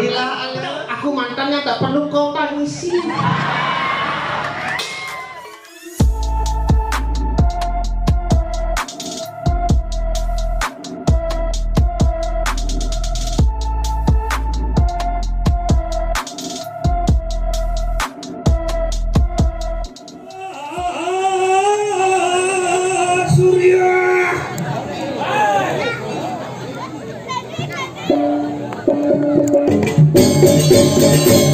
Gila, aku mantannya tak perlu kau tangisi. Tepuk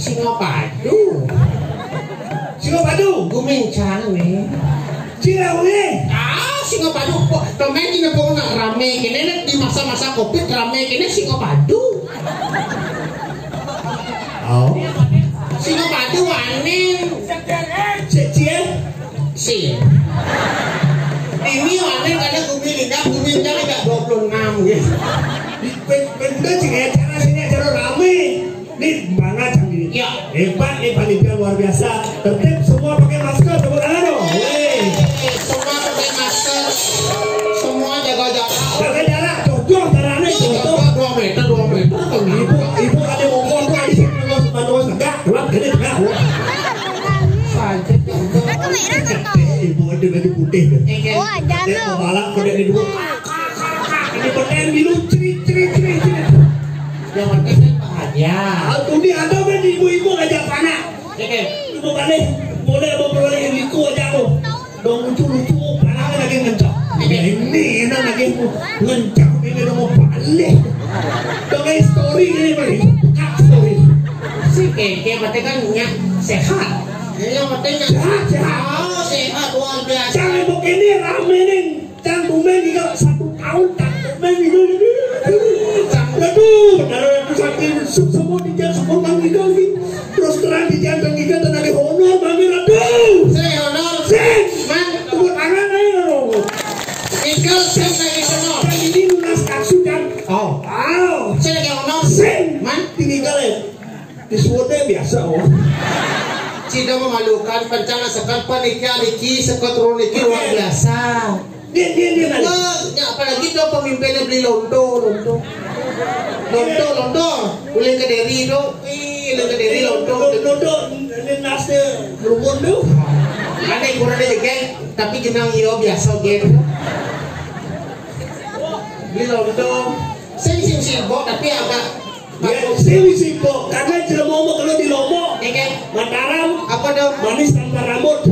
Singapadu. singo padu. Gumincang nih. Cira uli. Ah, Singapadu temen ini po nak rame kini di masa-masa covid rame kini Singapadu. Oh. Singapadu wanin Cik. sih. Ini wanin kadang gumincang gumincang agak 26 gitu. Hebat ni panitia luar biasa. Tertib semua pakai masker. Tepuk tangan dong. Semua pakai masker, semua jaga jarak. Jaga jarak. Cocok jaraknya. Cocok. Dua meter, dua meter. Ibu, ibu ada ngomong tuh di sini terus bantu tegak, keluar gede tegak. Saja. Ibu ada baju putih. Oh, ada Dia tu. pembalap kode di dua. Ini berdaya biru Balik boleh memperoleh liku aja aku. Dong lucu lucu panak lagi ngencok. Ini enak lagi ngencok ini dong. Leh. Dengan story ini. Kak story. si keke berarti kan nyak sehat yang penting Sehat, sehat. sehat luar biasa Jangan mau ini rame nih. Semua di jalan semua Giga lagi. Terus terang di jalan bang Giga dan ada honor bang Giga. Aduh, saya honor sih. man Tepuk tangan aja dong. Ikel saya lagi honor Yang ini lunas kasus kan. oh Wow. saya lagi honor Sing. man Tinggi kali. Disuatnya biasa oh. tidak memalukan pencana sekat panitia Riki sekat Riki luar biasa Dia dia dia. Wah, ya, apalagi tuh pemimpinnya beli londo, londo. Londo, londo. Boleh ke deri tuh. Ih, boleh ke deri londo. Dodok ini nasnya rumun tuh. Ada yang kurang aja geng, tapi jenang iyo biasa geng. Beli londo. Sing sing sibuk tapi agak Ya, sewi sibuk. Karena mau kalau di Lombok. Ya geng, Mataram apa dong? manis tanpa rambut.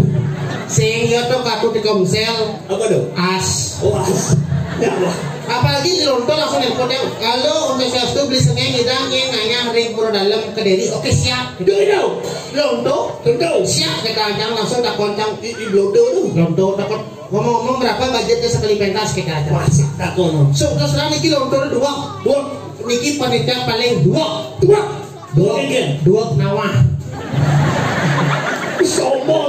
Sing iyo tuh kartu di komsel. Apa tuh? As. Oh, as. Ya Allah. Apalagi di Londo langsung nelfon yang kalau untuk saya tuh beli sengeng hidang yang nanya ring pura dalam ke deri. Oke siap. Itu itu. Londo Tentu. siap kita ancang langsung tak koncang i i blodo tuh londo takut ngomong-ngomong berapa budgetnya sekali pentas kita aja Masih tak kono. so terus terang niki londo dua dua niki panitia paling dua Dua. dua Dua. dua nawah Sombong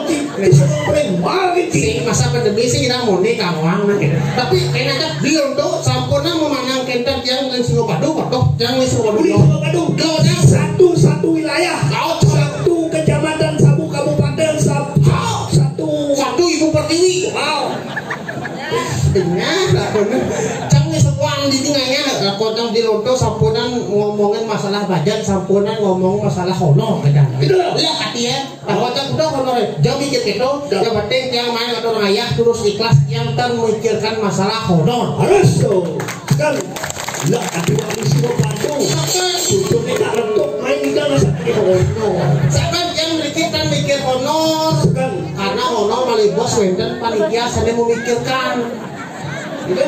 masa pandemi sih kita mau kawang nah tapi enaknya di londo sampurna memanang kenter yang lain singo padu padu yang lain singo padu Badung. Londo Satu satu wilayah. Satu kecamatan Sabu Kabupaten. Satu. satu ibu pertiwi Wow. dengar lah bener cang sekuang di tengahnya aku cang di londo sampunan ngomongin masalah badan sampunan ngomong masalah honor kan Gitu. lah hati ya aku cang udah honor jauh mikir gitu yang penting yang main atau ayah terus ikhlas yang termikirkan masalah honor Harus tuh. Kan. Lah, tapi waktu si Badung. Tutup ni tak rentuk. Main kita masa ni honor. Saban yang memikirkan mikir honor Kan. karena honor malah bos wenten panitia saya memikirkan gitu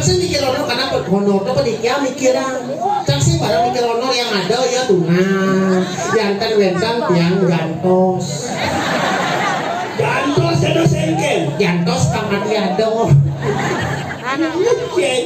Cang sih mikir honor karena honor itu panitia mikiran. Cang sih pada mikir honor yang ada ya tunang jantan wenten yang gantos. Gantos ada sengkel. gantos kamati ada Cek.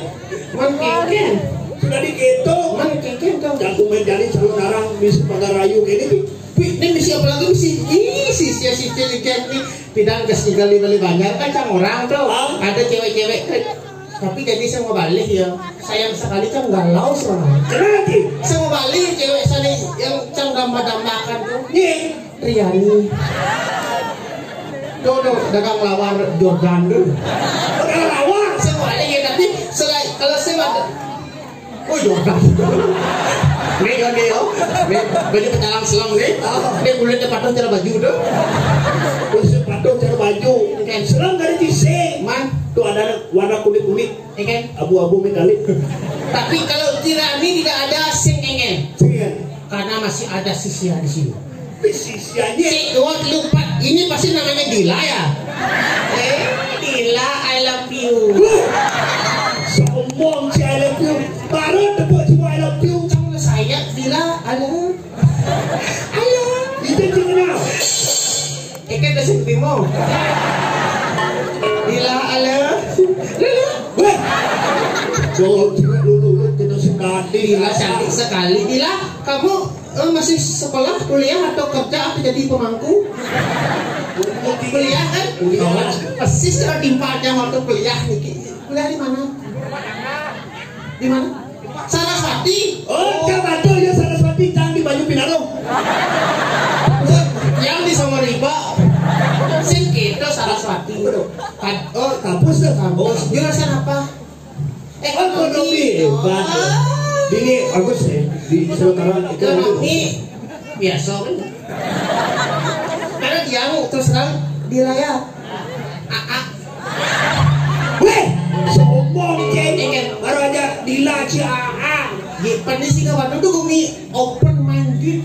mengkengken Sudah dihitung. mengkengken tuh Jago menjadi selalu narang misi pagarayu ini. Pi, ini misi apa lagi? Misi ini si si si si ini bidang kes kali beli banyak kan cang? Orang tuh ada cewek-cewek. kan tapi jadi saya mau balik ya sayang sekali kan galau seorang Kenapa saya mau balik cewek sana yang cang damba-dambakan tuh Nih. Riani tuh tuh dagang lawan Jordan tuh Udah lawan. saya mau balik ya tapi selain kalau saya ada oh Jordan Nih kan dia, nih baju petalang selang nih, dia kulitnya patah cara baju tuh. Terus sepatu cara baju. Kan. Serang ada warna kulit kulit. ya kan? Abu-abu metalik. Tapi kalau tirani tidak ada sing engen, Sini. karena masih ada sisia di sini. Sisiannya. Si lupa, ini pasti namanya Dila ya. Eh, Dila, I love you. Sombong si I love you. Baru tepuk semua I love you. Kamu saya Dila, halo, halo. Itu kenal. Eh kan udah Dila, halo, Lulu. Weh. Jauh dulu lu tidak suka Dila cantik sekali. Dila, kamu eh, masih sekolah, kuliah atau kerja atau jadi pemangku? kuliah kan? Kuliah. Persis kalau timpa aja waktu kuliah nih. Kuliah di mana? Di mana? Saraswati. Oh, Kan oh Kampus tuh kampus. jurusan apa? Ekonomi hebat. Ini bagus ya di sementara ekonomi. Ekonomi biasa kan? Karena yang terus terang di layar. AA. Weh, sombong cewek. Baru aja dilaci AA. Di pandisi kawan itu kami open minded.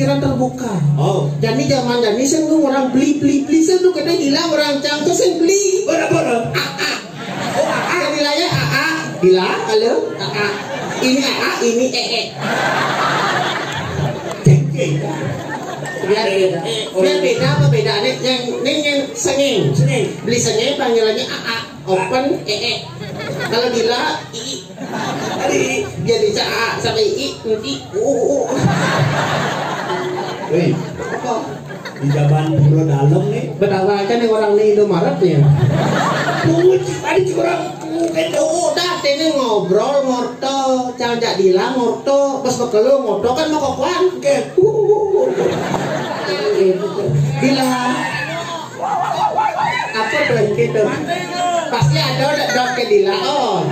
Pikiran terbuka. Oh, Jadi zaman jadi saya tuh orang beli beli beli saya tuh kadang gila orang cangkir saya beli. bodoh bodoh. AA. Oh AA di layar AA. Bila, halo, AA. Ini AA, ini EE. Cengkeh. Biar beda. Biar beda apa bedanya? Yang ini yang sengeng. Sengeng. Beli sengeng panggilannya AA. Open EE. Kalau Bila, II. Tadi. Jadi AA sampai I, I, U, U. Weh, Apa? di zaman pulau dalam nih. Betawa kan yang orang di Indomaret ya. Tunggu, tadi curang. Mungkin Udah, ini ngobrol ngorto, jangan jak Dila ngorto, pas bekelu ngorto kan mau kokuan. Oke. Dila. Apa tuh gitu? Pasti ada udah dok ke Dila. Oh,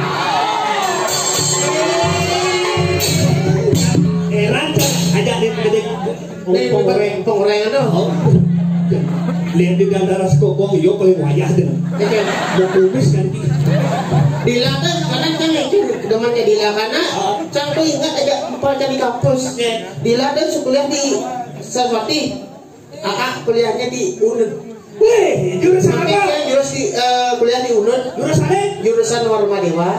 Heran ajak di gede pengorengan tuh. Oh. Lihat di gandara sekokong, yo paling wajah. Oke. Mau kumis kan Dila tuh karena kan itu demannya Dila karena Cang ingat ada empat di kampus. Dila tuh kuliah di Sarwati. AA kuliahnya di UNED. Weh, jurusan apa? dia jurus di, eh, kuliah di UNED Jurusan apa? jurusan Warma Dewa.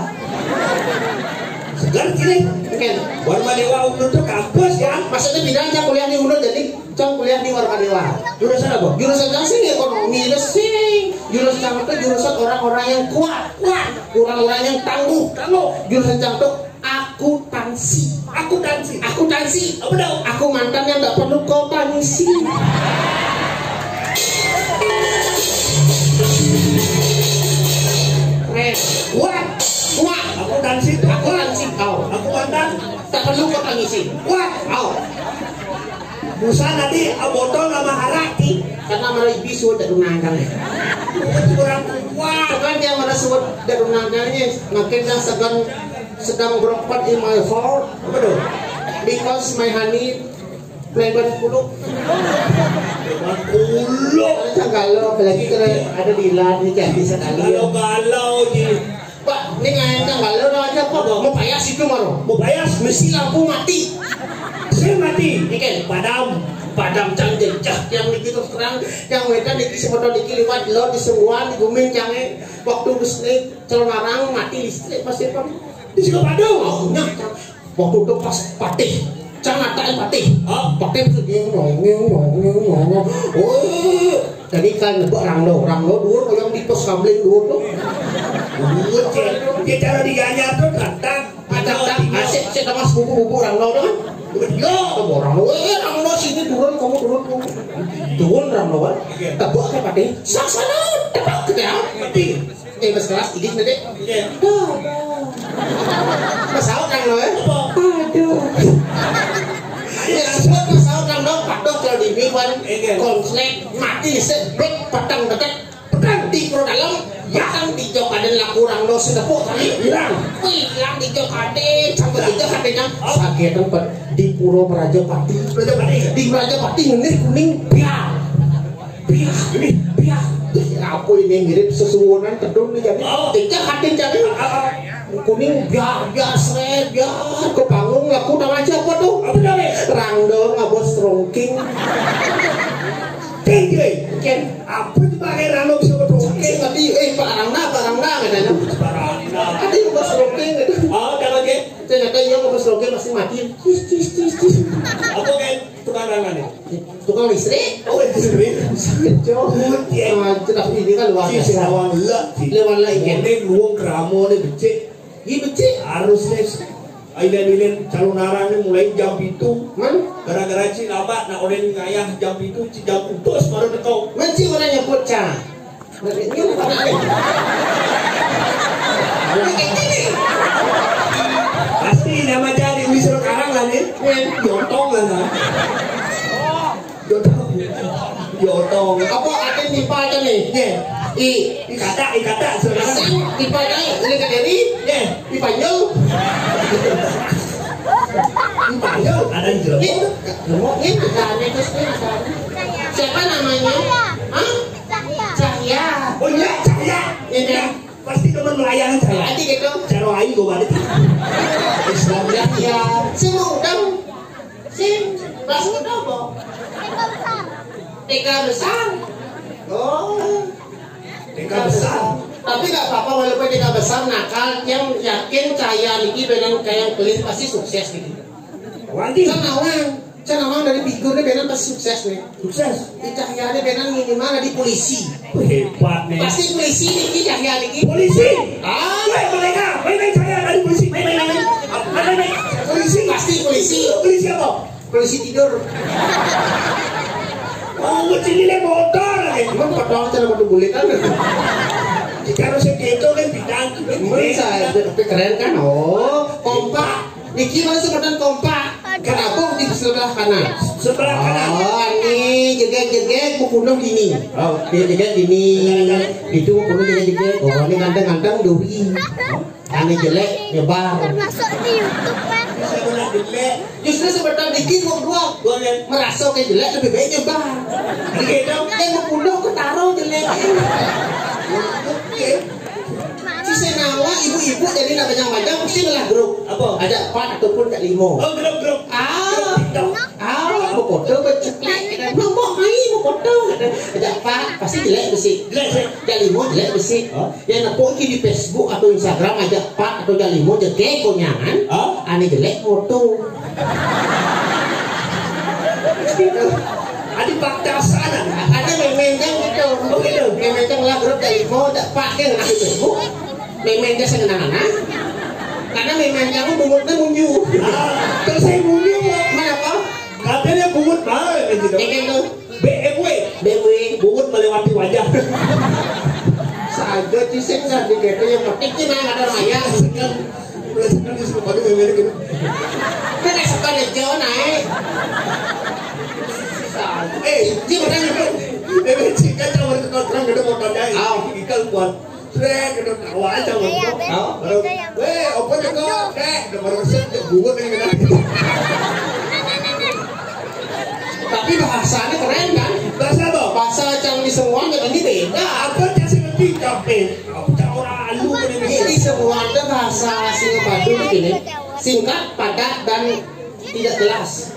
Segar kiri. Kan? Warma Dewa Unur tuh kampus ya. Maksudnya bidang Cang kuliah di UNED jadi Cang kuliah di Warma Dewa. Jurusan apa? Jurusan Cang sih ekonomi sih. Jurusan Cang itu jurusan orang-orang yang kuat, kuat, orang-orang yang tangguh, tangguh. Jurusan Cang itu akuntansi. Akuntansi. Akuntansi. Apa dong? Aku mantan yang nggak perlu kau tangisi. Eh, kuat, kuat. Akuntansi itu Akuntansi kau. Aku mantan. Tak perlu kau tangisi. Kuat, kau. Musa nanti abotol nama haraki. Karena mereka bisu tak dunangkan. Kurang kuat. Kan dia mana sebut tak dunangkannya. Makin yang sedang sedang beropat in my heart. Apa dong? Because my honey Playboy 10 Cuman kulo. Galau apalagi kalau ada di lar ni jadi sekali. Galau-galau ji. Pak, ni ngayon kan galau na aja pak. Mau payas itu maro. Mau bayas? Mesti lampu mati. Saya mati. Ni kan Padam. padam cang jejak yang ni kita sekarang yang wedan di semoto di kiliwat lo di semua di gumin cange waktu bisnis celonarang mati listrik pasti pak. Di sini padam. Oh, nyak. Waktu itu pas patih Cang natain patih Ah. Patih itu dia ngong ngong ngong Oh, jadi kan orang lo orang lo dur yang di pos kabling dur tuh Dia cara diganyar tuh datang. ada tak asik sih sama sepupu-pupu orang lo tuh kan. Yo, orang lo, eh orang lo sini turun kamu turun kamu. Turun orang lo kan. Tebak ke patih saksana tebak ke ya. Mati. eh mas kelas ini nanti Iya. dah Masalah orang lo ya? Aduh. Ya, sebut masalah orang dong, padok kalau di Biwan, Iya. konslet, mati, sebut, petang dekat, petang di pro dalam, petang di jokaden laku orang do sedepuk kali, hilang, hilang di jokaden, sampai di jokaden sakit tempat di Puro Merajapati, Raja Pati. di Merajapati ngenir kuning biar, biar, ini biar, apa ini mirip sesuwunan tedung nih jadi, Oh. tidak kaden jadi, kuning biar biar seret biar ke panggung laku nama aja apa tuh Apa weh? rangdong abos strongking Tinggi. ken Apa dipakai random siapa ken tadi eh pak rangda pak rangda katanya Barangna. tadi abos strongking gitu Oh, jangan ke. ternyata yang abos strongking masih mati cis cis cis cis Apa ke? Tukang rangan nih. tukang listrik Oh, itu sendiri. kecil nah tapi ini kan luar Si lah. Lewat lah, ikan. Ini luang keramo nih becek. ini becik Harus nih. Ailen-ailen calon arang nih mulai jam itu. man Gara-gara ci lama nak orang ngayah jam itu jam utus baru dekau. Nanti orang nyebut cah. Ini. Ini gini. Pasti nama jadi wisel karang lah nih. Jotong lah nah. Jotong. Jotong. Apa ada tipe aja nih? Nih, I ikata ikata sekarang. Sing tipe aja ini kan Nih, tipe nyo. ayo ada jeruk. Ini ini ini ada. Siapa namanya? Hah? Cahya. Oh iya, saya. Ini. Pasti teman melayang saya. Nanti gitu. Cara aing gue balik. Islam Cahya. Semua udang. Sim. Kelas berapa? Tiga besar. Oh. Tingkat besar. Tapi nggak apa-apa walaupun tiga besar nakal yang yakin niki benar kayak pelit pasti sukses gitu. Wanti Can awang, can awang dari figurnya benar pasti sukses nih. sukses. Di cahyanya benar minimal di polisi. Hebat nih. Pasti polisi niki cahya niki. Polisi. Ah, Woi mereka, main main saya dari polisi. Main main main. Main. Polisi. pasti polisi. Polisi apa? Polisi tidur. Oh, cili le motor lagi. Emang padahal cara batu boleh kan? Kalau segitu kan bidang. Emang saya tapi keren kan? Oh, kompak. Niki mana sebutan kompak? Kenapa di sebelah kanan? Sebelah kanan. Oh, ini jegek-jegek bukunuh dini. Oh, dia jegek dini. Itu bukunuh jegek-jegek. Oh, ini ganteng-ganteng duri. Ini jelek nyebar. Termasuk di YouTube kan? Saya pernah jelek. Justru sebentar dikit mau dua. Boleh. Merasa kayak jelek lebih baik nyebar. Gitu. Yang bukunuh ketaruh jelek. Senawa ibu-ibu jadi namanya macam mesti lah grup. Apa? Ada empat ataupun tak lima. Oh, grup grup. Ah, ah, mau foto berceklek. Mau mau hai mau foto. Ada empat pasti jelek besi. Jelek. Ada lima jelek besi. Oh. Yang nak pergi di Facebook atau Instagram ada empat atau ada lima jelek konyangan. Oh. Ane jelek foto. Ada fakta sana. Ada memendang gitu. Oh, gitu. Memendang lah grup dari lima tak pakai nak di Facebook. Memendang sengenana. Karena memendang bumutnya munyu. Ah, Terus saya Mana apa? Katanya bungut mahal kan gitu. Ini tuh BMW. BMW. Bungut melewati wajah. Saja ciseng nggak dikete yang penting sih nang ada maya. Belasan di semua pada BMW gitu. Kan nejo naik. Eh, Ji mana nih? BMW jika campur ke kontrak gitu mau tanya. Ah. Aja udah. Tapi bahasanya keren kan? Bahasa apa? Bahasa yang di kan beda. Apa yang orang ini? Semua ada bahasa Singapura begini. Singkat, padat dan tidak jelas.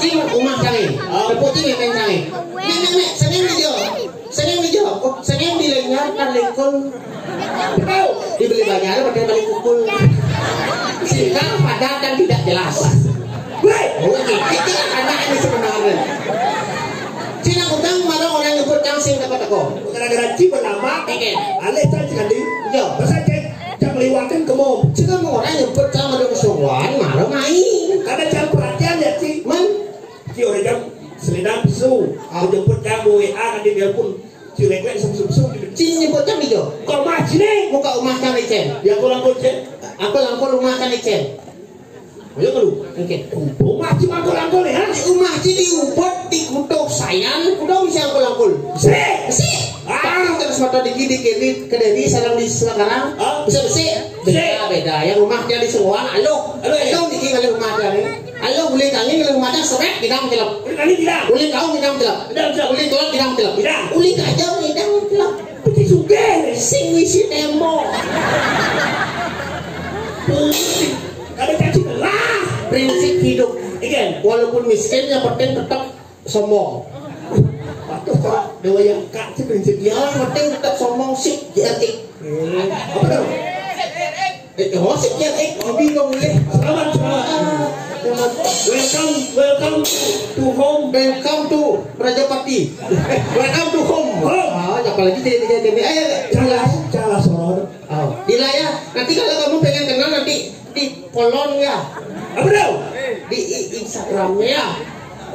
Cing umah canggih. Tepuk cing yang canggih. Nek nek nek, seneng video. Seneng video. Oh, seneng dilengar kan lekol. Tahu? Dibeli banyak pakai balik kukul. Singkat, padat dan tidak jelas. Oh, ini ini anak ini sebenarnya. Cina utang malah orang nyebut kang sing dapat aku. gara-gara cipa nama. Oke. Ale saya sekali. Yo. Masa cek cak liwatin ke mom. Cina orang nyebut kang ada kesuruhan malah main. Karena cak perhatian ya ci. Man, Ci orang jam selidang su. Aku jemput kamu WA kan di biarpun ci lekwek sum sum sum. Cina nyebut kang hijau. Kau mah sini. Muka rumah kang licen. Ya aku langkul cek. Aku langkul rumah kang licen. Ayo kalau. Oke. Rumah ci langkul langkul ya. Di rumah ci diubot di kutuk sayang. Kudu bisa aku langkul. Sih. Besi. Ah, terus mata dikit dikit di kediri sarang di sekarang. Ah. Bisa besi. Beda beda. Yang rumahnya di semua alo. Alo, ya? Alo dikit kali rumahnya nih. Di dalam kelap. Kali tidak. Uli kau di dalam kelap. Dalam kelap. Uli kelap di dalam kelap. Di dalam. Uli kacau di dalam kelap. Peti suge. Sing wisi tembok. Kada caci lah. Prinsip hidup. Again. Walaupun miskin yang penting tetap sombong. Patuh kok. Dewa yang kak prinsip dia. Yang penting tetap sombong sih jetik. Apa tau? Eh, oh sih jetik. Bingung nih. Selamat selamat. Ah. Welcome welcome to home. Welcome to Rajapati. Welcome to home. Home. Ah, apalagi tidak tidak tidak. Ayo, Calas calas sorot. Oh, Dila ya. Nanti kalau kamu pengen kenal nanti di polon ya, Apa tau? di Instagramnya ya.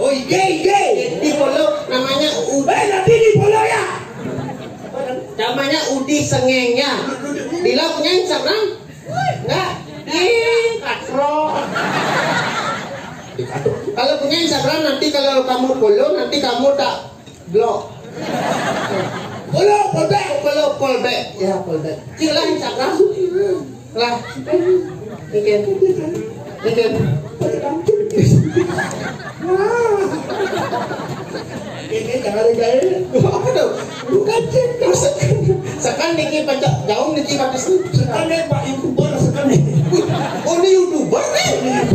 Oh ige ige. Di follow namanya Udi, Eh nanti di bola ya. namanya Udi Sengeng ya. Dila punya Instagram? Enggak. Ih, katro. Kalau punya Instagram nanti kalau kamu follow nanti kamu tak blok. Bola bola. Follow fallback. Ya fallback. Sila Instagram. Lah. Mungkin. Mungkin. Ini jangan? Bukan. Sekarang niki jauh Sekarang Pak Youtuber sekarang. Oh ini youtuber nih.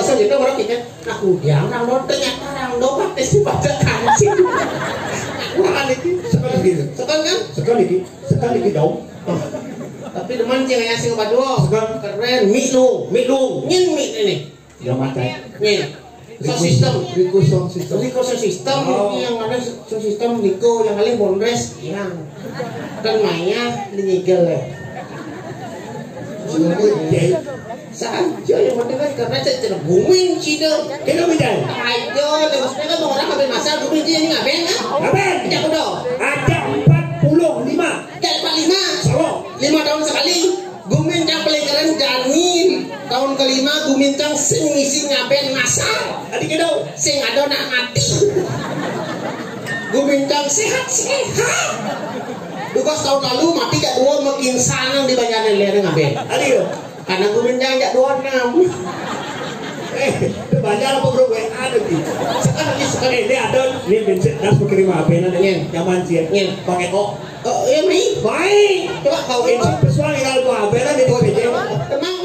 Saya itu orang kita, aku yang orang lo ternyata orang pakai si baca kancing. Wah, niki. sekali gitu Sekarang kan? sekali gitu sekali gitu dong Tapi teman cing ayah sing. Sekarang. Keren, mie lu, mie lu, nyin mie ini. ya mata Nyin. Sound system. Riku sound system Liko sound system Oh. yang ada sound system Liko yang kali bondres yang kan mainnya dinyigel ya. Saja yang penting kan karena saya tidak booming cina. kena bidang Ayo, lewasnya kan orang habis masa booming cina ini kan? ngapain? Tidak udah. ada 45 Jadi pak lima. Solo lima tahun sekali. Gumincang paling keren janin. Tahun kelima gumincang sing ngisi ngaben masal adik kedau sing ada nak mati. Gumincang sehat sehat. Dukas tahun lalu mati gak dua makin sanang di banyak leher ngaben adik karena gumincang gak dua enam. Eh banyak apa bro? Gue ada di sekarang ini sekarang ini ada. Ini bensin pakai lima apa nanti Iya. nyaman sih Iya. pakai kok. Oh iya mai baik. Coba kau ini ini. yang kalau apa nanti di tenang